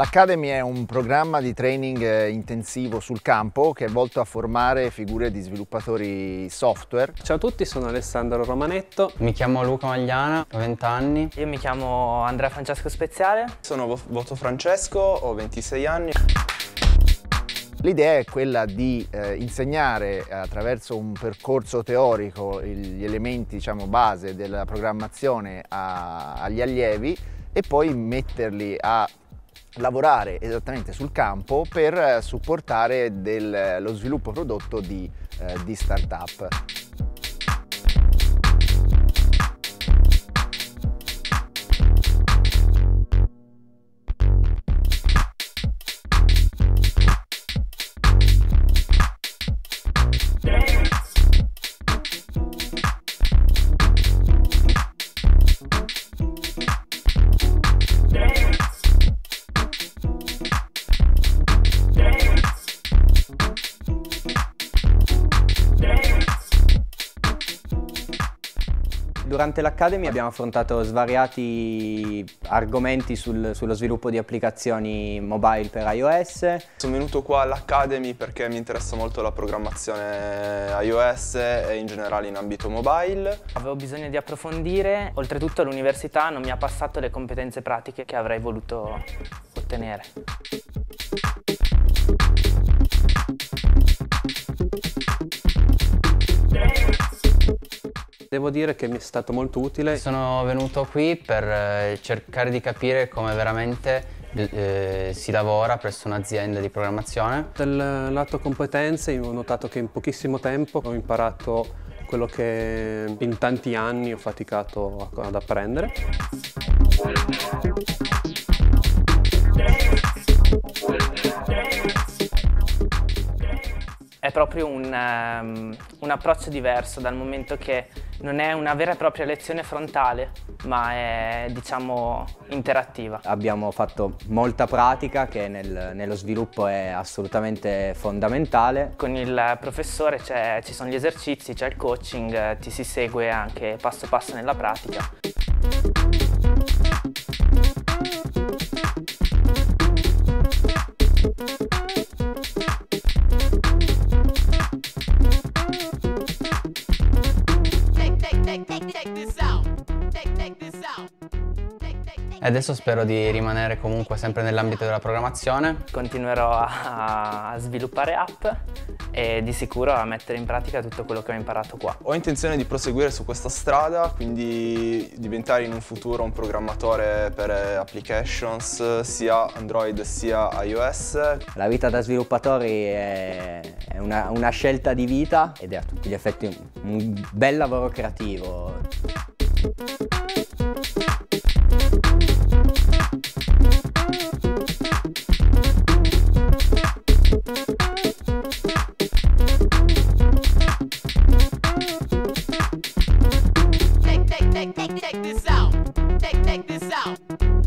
L'Academy è un programma di training eh, intensivo sul campo che è volto a formare figure di sviluppatori software. Ciao a tutti, sono Alessandro Romanetto. Mi chiamo Luca Magliana, ho 20 anni. Io mi chiamo Andrea Francesco Speziale. Sono Voto Francesco, ho 26 anni. L'idea è quella di eh, insegnare attraverso un percorso teorico gli elementi diciamo, base della programmazione a, agli allievi e poi metterli a lavorare esattamente sul campo per eh, supportare del, lo sviluppo prodotto di, eh, di start-up. Durante l'Academy abbiamo affrontato svariati argomenti sul, sullo sviluppo di applicazioni mobile per iOS. Sono venuto qua all'Academy perché mi interessa molto la programmazione iOS e in generale in ambito mobile. Avevo bisogno di approfondire, oltretutto l'università non mi ha passato le competenze pratiche che avrei voluto ottenere. Devo dire che mi è stato molto utile. Sono venuto qui per eh, cercare di capire come veramente eh, si lavora presso un'azienda di programmazione. Dal lato competenze ho notato che in pochissimo tempo ho imparato quello che in tanti anni ho faticato ad apprendere. È proprio un, um, un approccio diverso dal momento che non è una vera e propria lezione frontale, ma è diciamo interattiva. Abbiamo fatto molta pratica che nel, nello sviluppo è assolutamente fondamentale. Con il professore ci sono gli esercizi, c'è il coaching, ti si segue anche passo passo nella pratica. E adesso spero di rimanere comunque sempre nell'ambito della programmazione. Continuerò a, a sviluppare app e di sicuro a mettere in pratica tutto quello che ho imparato qua. Ho intenzione di proseguire su questa strada, quindi diventare in un futuro un programmatore per applications sia Android sia iOS. La vita da sviluppatori è una, una scelta di vita ed è a tutti gli effetti un, un bel lavoro creativo. this out. Take take this out.